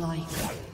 godlike.